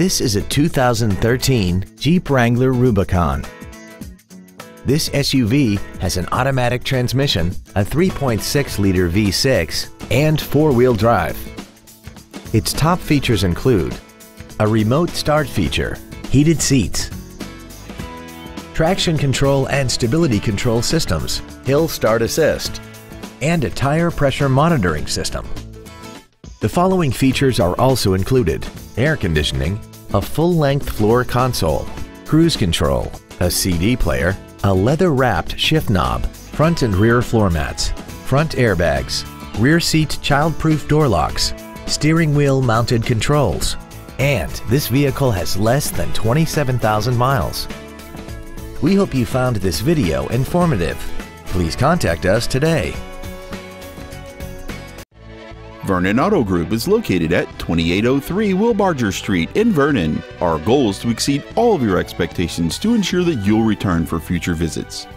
This is a 2013 Jeep Wrangler Rubicon. This SUV has an automatic transmission, a 3.6-liter V6, and four-wheel drive. Its top features include a remote start feature, heated seats, traction control and stability control systems, hill start assist, and a tire pressure monitoring system. The following features are also included air conditioning, a full-length floor console, cruise control, a CD player, a leather-wrapped shift knob, front and rear floor mats, front airbags, rear seat child-proof door locks, steering wheel mounted controls, and this vehicle has less than 27,000 miles. We hope you found this video informative. Please contact us today. Vernon Auto Group is located at 2803 Wilbarger Street in Vernon. Our goal is to exceed all of your expectations to ensure that you'll return for future visits.